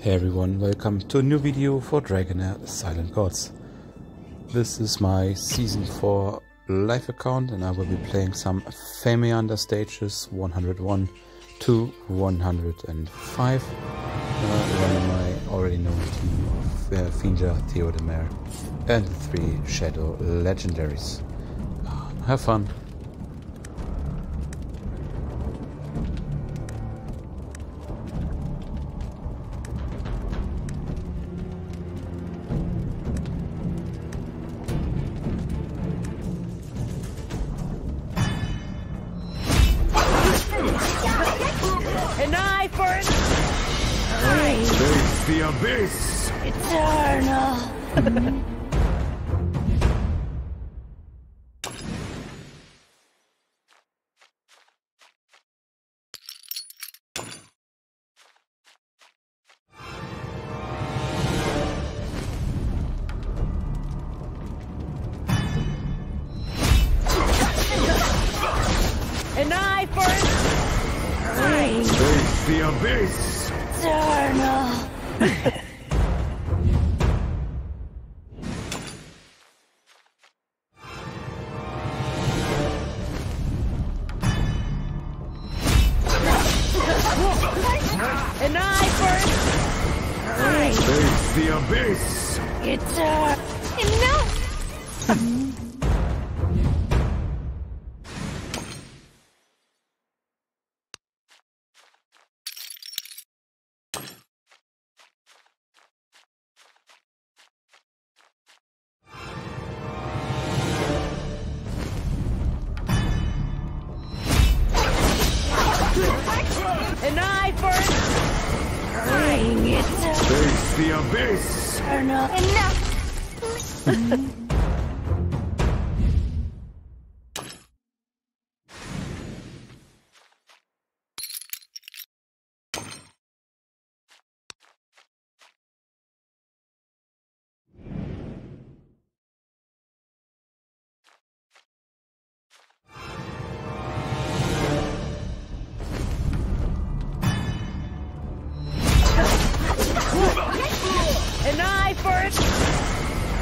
Hey everyone, welcome to a new video for Dragonheir Silent Gods. This is my Season 4 live account and I will be playing some Fey Meander stages 101 to 105 uh, my already known team of uh, Finja, Theodemare and the three Shadow Legendaries. Uh, have fun! The abyss! Eternal. An eye for an eye. Face the abyss! Eternal. An eye for an eye. Face the abyss! Eternal. Uh, enough. Abyss! Eternal. Enough.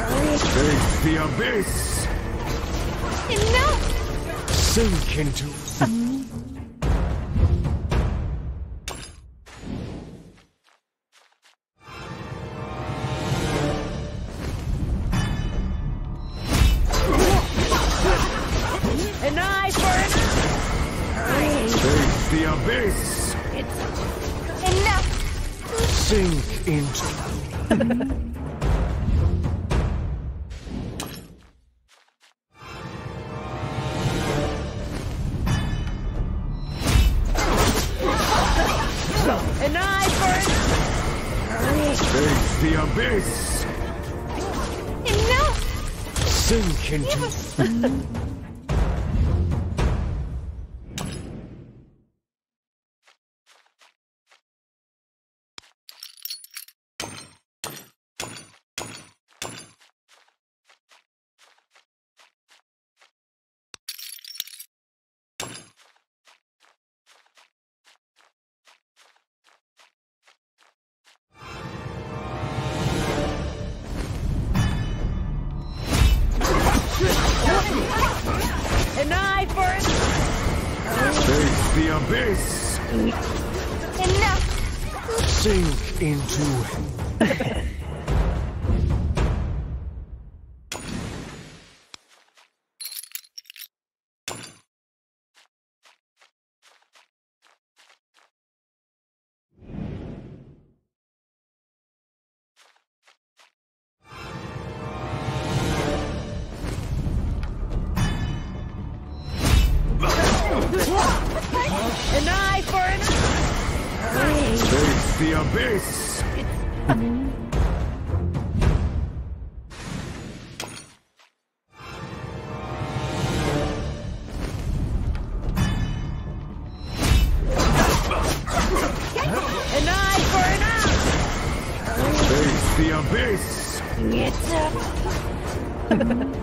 Face the abyss! Enough. Sink into. An eye for an eye. Face the abyss! Enough. Sink into. abyss! Enough. Sink into. An the abyss! Enough. Sink into. the abyss! Face the abyss! It's a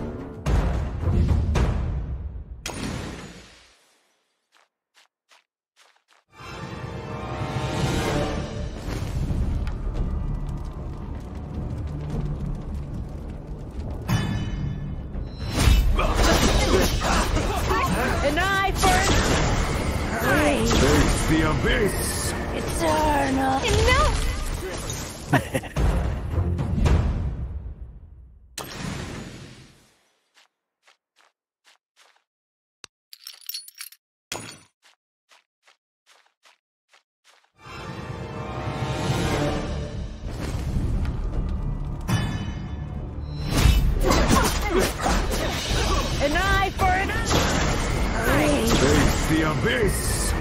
the abyss!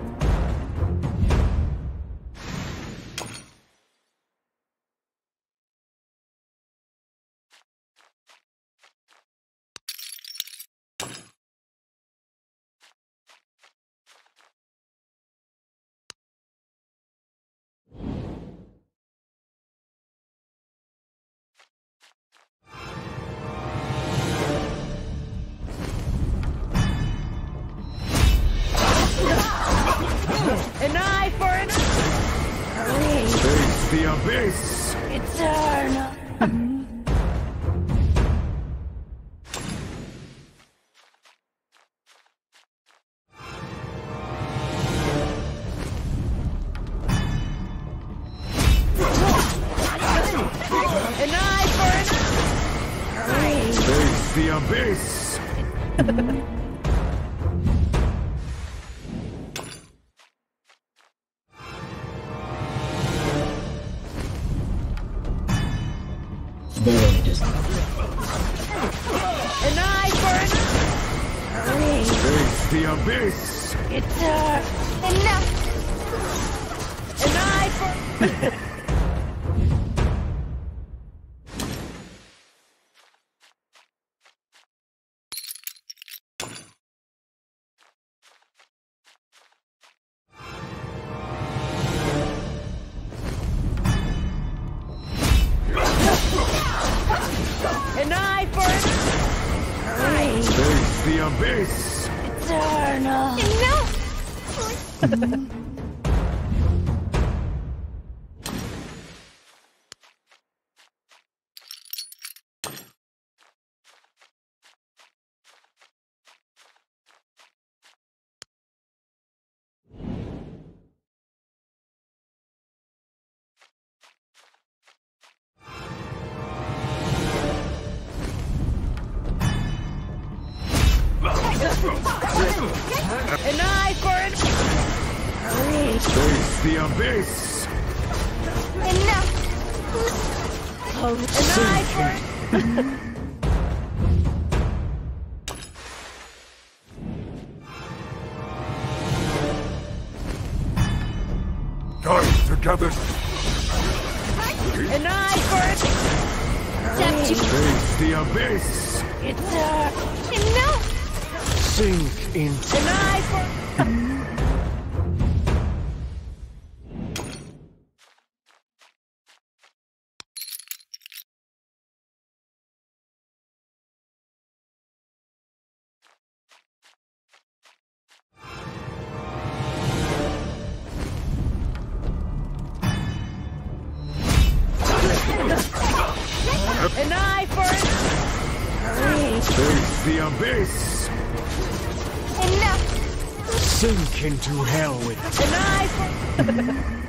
the abyss! Eternal. An eye for an eye! Face the abyss! the abyss! Eternal. Uh, enough! An eye for... An eye for an eye! Face the abyss! Eternal. Enough! An eye for an! Face the abyss! Enough! Oh, An eye for together! an eye for an Face the abyss! It's uh, enough! Sink into An eye for an eye Face the abyss! Sink into hell with An eye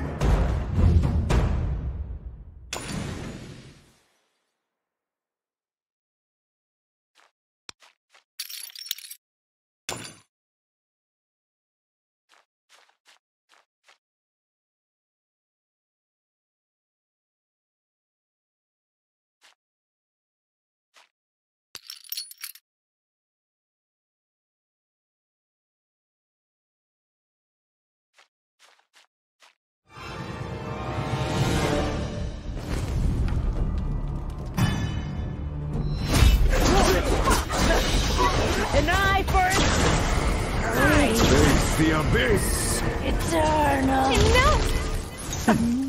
abyss! Eternal. Enough!